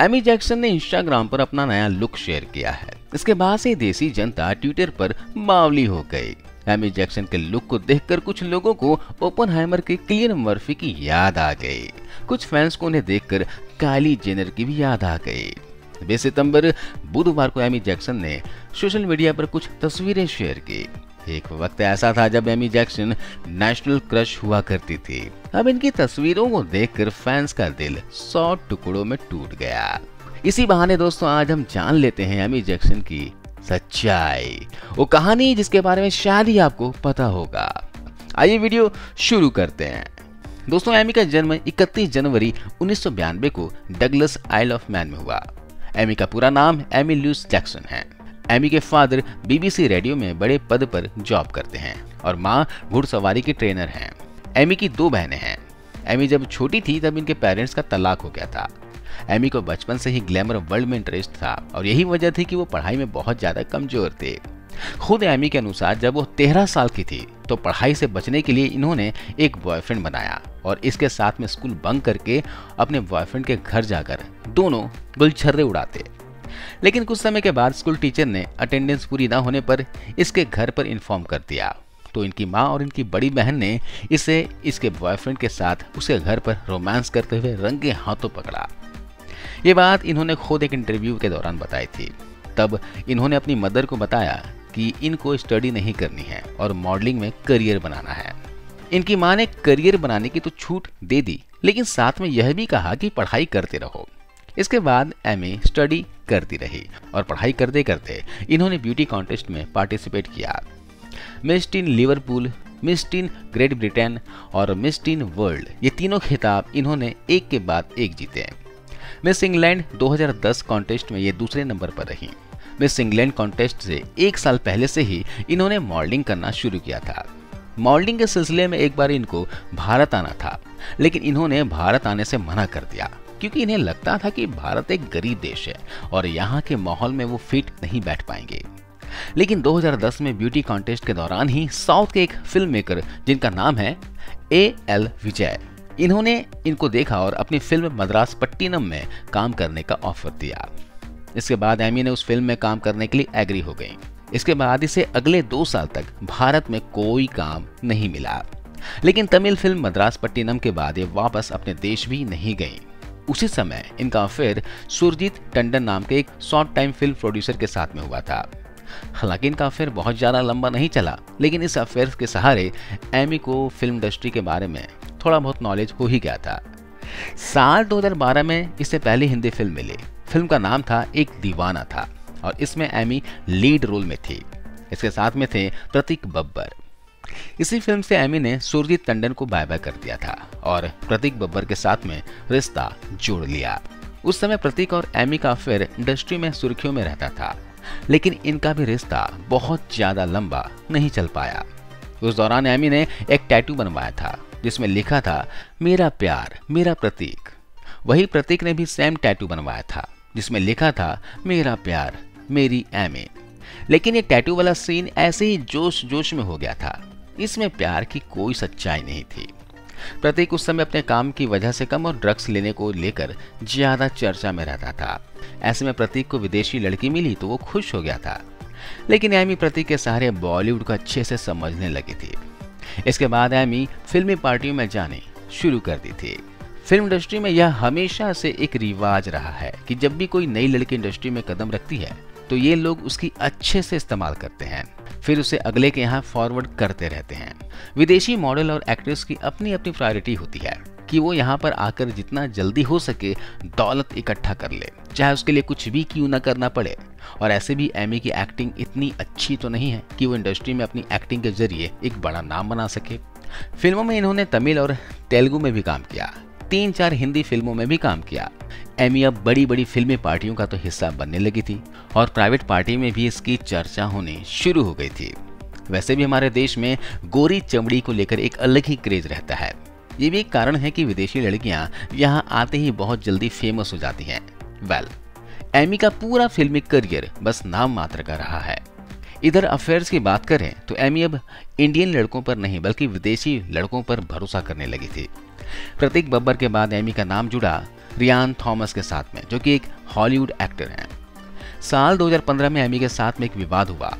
Amy Jackson ने Instagram पर अपना नया लुक शेयर किया है। इसके बाद से देसी जनता ट्विटर पर बावली हो गई। एमी जैक्सन के लुक को देखकर कुछ लोगों को ओपन के क्लियर मर्फी की याद आ गई। कुछ फैंस को उन्हें देखकर काली जेनर की भी याद आ गई। बीस सितंबर बुधवार को एमी जैक्सन ने सोशल मीडिया पर कुछ तस्वीरें शेयर की। एक वक्त ऐसा था जब एमी जैक्सन नेशनल क्रश हुआ करती थी। अब इनकी तस्वीरों को देखकर फैंस का दिल सौ टुकड़ों में टूट गया। इसी बहाने दोस्तों, आज हम जान लेते हैं एमी जैक्सन की सच्चाई। वो कहानी जिसके बारे में शायद ही आपको पता होगा। आइए वीडियो शुरू करते हैं। दोस्तों, एमी का जन्म 31 जनवरी उन्नीस को डगलस आइल ऑफ़ मैन में हुआ। एमी का पूरा नाम एमी लूस जैक्सन है। एमी के फादर बीबीसी रेडियो में बड़े पद पर जॉब करते हैं और माँ घुड़सवारी की ट्रेनर हैं। एमी की दो बहनें हैं। एमी जब छोटी थी तब इनके पेरेंट्स का तलाक हो गया था। एमी को बचपन से ही ग्लैमर वर्ल्ड में इंटरेस्ट था और यही वजह थी कि वो पढ़ाई में बहुत ज़्यादा कमज़ोर थे। खुद एमी के अनुसार जब वो तेरह साल की थी तो पढ़ाई से बचने के लिए इन्होंने एक बॉयफ्रेंड बनाया और इसके साथ में स्कूल बंक करके अपने बॉयफ्रेंड के घर जाकर दोनों गुलछर्रे उड़ाते। लेकिन कुछ समय के बाद स्कूल टीचर ने अटेंडेंस पूरी ना होने पर इसके घर पर इन्फॉर्म कर दिया। तो इनकी माँ और इनकी बड़ी बहन ने इसे इसके बॉयफ्रेंड के साथ उसके घर पर रोमांस करते हुए रंगे हाथों पकड़ा। ये बात इन्होंने खुद एक इंटरव्यू के दौरान बताई थी। तब इन्होंने अपनी मदर को बताया कि इनको स्टडी नहीं करनी है और मॉडलिंग में करियर बनाना है। इनकी माँ ने करियर बनाने की तो छूट दे दी, लेकिन साथ में यह भी कहा कि पढ़ाई करते रहो। इसके बाद एमए स्टडी करती रही और पढ़ाई करते करते इन्होंने ब्यूटी कॉन्टेस्ट में पार्टिसिपेट किया। Miss teen Liverpool miss teen Great Britain और मिस्टीन वर्ल्ड, ये तीनों खिताब इन्होंने एक के बाद एक जीते। मिस इंग्लैंड 2010 कॉन्टेस्ट में ये दूसरे नंबर पर रही। मिस इंग्लैंड कॉन्टेस्ट से एक साल पहले से ही इन्होंने मॉडलिंग करना शुरू किया था। मॉडलिंग के सिलसिले में एक बार इनको भारत आना था, लेकिन इन्होंने भारत आने से मना कर दिया। क्योंकि इन्हें लगता था कि भारत एक गरीब देश है और यहाँ के माहौल में वो फिट नहीं बैठ पाएँगे। लेकिन 2010 में ब्यूटी कॉन्टेस्ट के दौरान ही साउथ के एक फ़िल्म मेकर जिनका नाम है ए एल विजय, इन्होंने इनको देखा और अपनी फ़िल्म मद्रास पट्टीनम में काम करने का ऑफ़र दिया। इसके बाद एमी ने उस फ़िल्म में काम करने के लिए एग्री हो गई। इसके बाद इसे अगले दो साल तक भारत में कोई काम नहीं मिला। लेकिन तमिल फ़िल्म मद्रास पट्टीनम के बाद ये वापस अपने देश भी नहीं गई। उसी समय इनका अफेयर सुरजीत टंडन नाम के एक शॉर्ट टाइम फ़िल्म प्रोड्यूसर के साथ में हुआ था। हालाँकि इनका अफेयर बहुत ज़्यादा लंबा नहीं चला, लेकिन इस अफेयर के सहारे एमी को फ़िल्म इंडस्ट्री के बारे में थोड़ा बहुत नॉलेज हो ही गया था। साल 2012 में इससे पहली हिंदी फ़िल्म मिली। फ़िल्म का नाम था एक दीवाना था और इसमें एमी लीड रोल में थी। इसके साथ में थे प्रतीक बब्बर इसी फ़िल्म से एमी ने सुरजीत टंडन को बाय बाय कर दिया था और प्रतीक बब्बर के साथ में रिश्ता जोड़ लिया। उस समय प्रतीक और एमी का अफेयर इंडस्ट्री में सुर्खियों में रहता था, लेकिन इनका भी रिश्ता बहुत ज़्यादा लंबा नहीं चल पाया। उस दौरान एमी ने एक टैटू बनवाया था, जिसमें लिखा था, मेरा प्यार, मेरा प्रतीक। वही प्रतीक ने भी सेम टैटू बनवाया था, जिसमें लिखा था, मेरा प्यार, मेरी एमे। लेकिन ये टैटू वाला सीन ऐसे ही जोश जोश में हो गया था। इसमें प्यार की कोई सच्चाई नहीं थी। प्रतीक उस समय अपने काम की वजह से कम और ड्रग्स लेने को लेकर ज़्यादा चर्चा में रहता था। ऐसे में प्रतीक को विदेशी लड़की मिली तो वो खुश हो गया था। लेकिन एमी प्रतीक के सहारे बॉलीवुड को अच्छे से समझने लगी थी। इसके बाद एमी फिल्मी पार्टियों में जाने शुरू कर दी थी। फ़िल्म इंडस्ट्री में यह हमेशा से एक रिवाज रहा है कि जब भी कोई नई लड़की इंडस्ट्री में कदम रखती है तो ये लोग उसकी अच्छे से इस्तेमाल करते हैं। फिर उसे अगले के यहाँ फॉरवर्ड करते रहते हैं। विदेशी मॉडल और एक्ट्रेस की अपनी अपनी प्रायोरिटी होती है कि वो यहाँ पर आकर जितना जल्दी हो सके दौलत इकट्ठा कर ले, चाहे उसके लिए कुछ भी क्यों न करना पड़े। और ऐसे भी एमी की एक्टिंग इतनी अच्छी तो नहीं है कि वो इंडस्ट्री में अपनी एक्टिंग के ज़रिए एक बड़ा नाम बना सके। फ़िल्मों में इन्होंने तमिल और तेलुगु में भी काम किया। तीन चार हिंदी फ़िल्मों में भी काम किया। एमी अब बड़ी बड़ी फिल्मी पार्टियों का तो हिस्सा बनने लगी थी और प्राइवेट पार्टी में भी इसकी चर्चा होनी शुरू हो गई थी। वैसे भी हमारे देश में गोरी चमड़ी को लेकर एक अलग ही क्रेज रहता है। ये भी एक कारण है कि विदेशी लड़कियाँ यहाँ आते ही बहुत जल्दी फ़ेमस हो जाती हैं। वेल एमी का पूरा फिल्मी करियर बस नाम मात्र का रहा है। इधर अफेयर्स की बात करें तो एमी अब इंडियन लड़कों पर नहीं, बल्कि विदेशी लड़कों पर भरोसा करने लगी थी। प्रतीक बब्बर के बाद एमी का नाम जुड़ा रियान थॉमस के साथ में, जो कि एक हॉलीवुड एक्टर हैं। साल 2015 में एमी के साथ में एक विवाद हुआ,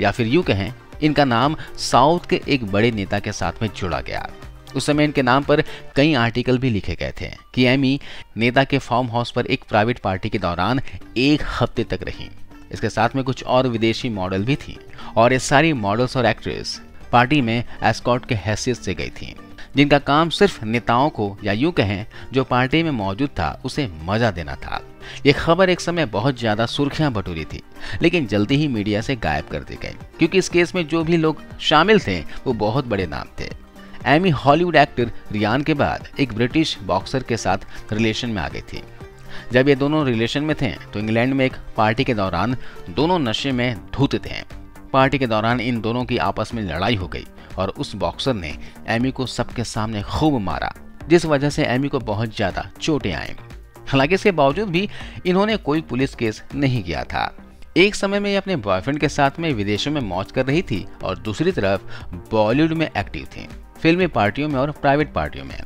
या फिर यूँ कहें, इनका नाम साउथ के एक बड़े नेता के साथ में जुड़ा गया। उस समय इनके नाम पर कई आर्टिकल भी लिखे गए थे कि एमी नेता के फार्म हाउस पर एक प्राइवेट पार्टी के दौरान एक हफ़्ते तक रही। इसके साथ में कुछ और विदेशी मॉडल भी थी, और ये सारी मॉडल्स और एक्ट्रेस पार्टी में एस्कॉट के हैसियत से गई थी। जिनका काम सिर्फ़ नेताओं को या यूँ कहें, जो पार्टी में मौजूद था, उसे मज़ा देना था। ये खबर एक समय बहुत ज़्यादा सुर्खियाँ बटोरी थी, लेकिन जल्दी ही मीडिया से गायब कर दी गई, क्योंकि इस केस में जो भी लोग शामिल थे, वो बहुत बड़े नाम थे। एमी हॉलीवुड एक्टर रियान के बाद एक ब्रिटिश बॉक्सर के साथ रिलेशन में आ गई थी। जब ये दोनों रिलेशन में थे तो इंग्लैंड में एक पार्टी के दौरान दोनों नशे में धूत थे। पार्टी के दौरान इन दोनों की आपस में लड़ाई हो गई और उस बॉक्सर ने एमी को सबके सामने खूब मारा, जिस वजह से एमी को बहुत ज़्यादा चोटें आई। हालाँकि इसके बावजूद भी इन्होंने कोई पुलिस केस नहीं किया था। एक समय में ये अपने बॉयफ्रेंड के साथ में विदेशों में मौज कर रही थी और दूसरी तरफ़ बॉलीवुड में एक्टिव थी, फिल्मी पार्टियों में और प्राइवेट पार्टियों में।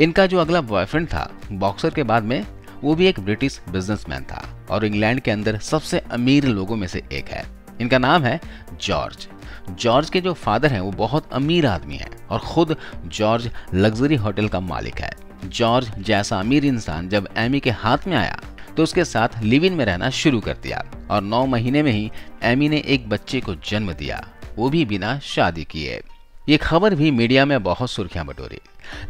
इनका जो अगला बॉयफ्रेंड था, बॉक्सर के बाद में, वो भी एक ब्रिटिश बिजनेसमैन था और इंग्लैंड के अंदर सबसे अमीर लोगों में से एक है। इनका नाम है जॉर्ज। जॉर्ज के जो फादर हैं, वो बहुत अमीर आदमी हैं और खुद जॉर्ज लग्जरी होटल का मालिक है। जॉर्ज जैसा अमीर इंसान जब एमी के हाथ में आया तो उसके साथ लिव इन में रहना शुरू कर दिया और नौ महीने में ही एमी ने एक बच्चे को जन्म दिया। वो भी बिना शादी किए। ये खबर भी मीडिया में बहुत सुर्खियाँ बटोरी।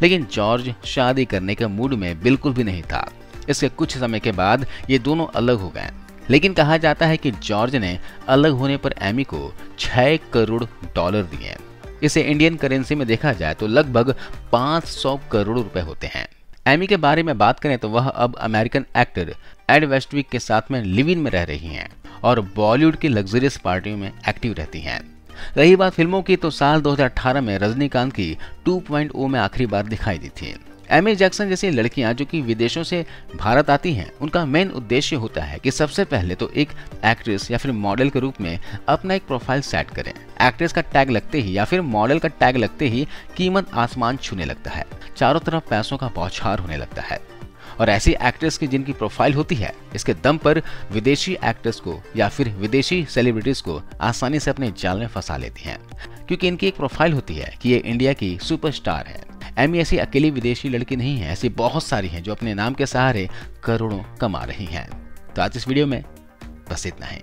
लेकिन जॉर्ज शादी करने के मूड में बिल्कुल भी नहीं था। इसके कुछ समय के बाद ये दोनों अलग हो गए। लेकिन कहा जाता है कि जॉर्ज ने अलग होने पर एमी को छह करोड़ डॉलर दिए। इसे इंडियन करेंसी में देखा जाए तो लगभग 500 करोड़ रुपए होते हैं। एमी के बारे में बात करें तो वह अब अमेरिकन एक्टर एड वेस्टविक के साथ में लिव इन में रह रही हैं और बॉलीवुड की लग्जरियस पार्टियों में एक्टिव रहती हैं। रही बात फ़िल्मों की तो साल 2018 में रजनीकांत की 2.0 में आखिरी बार दिखाई दी थी। एमी जैक्सन जैसी लड़कियाँ जो कि विदेशों से भारत आती हैं, उनका मेन उद्देश्य होता है कि सबसे पहले तो एक एक्ट्रेस या फिर मॉडल के रूप में अपना एक प्रोफ़ाइल सेट करें। एक्ट्रेस का टैग लगते ही या फिर मॉडल का टैग लगते ही कीमत आसमान छूने लगता है। चारों तरफ़ पैसों का बौछार होने लगता है। और ऐसी एक्ट्रेस की जिनकी प्रोफ़ाइल होती है, इसके दम पर विदेशी एक्ट्रेस को या फिर विदेशी सेलिब्रिटीज को आसानी से अपने जाल में फंसा लेती हैं। क्योंकि इनकी एक प्रोफ़ाइल होती है कि ये इंडिया की सुपरस्टार है। एमी ऐसी अकेली विदेशी लड़की नहीं है, ऐसी बहुत सारी हैं जो अपने नाम के सहारे करोड़ों कमा रही हैं। तो आज इस वीडियो में बस इतना ही।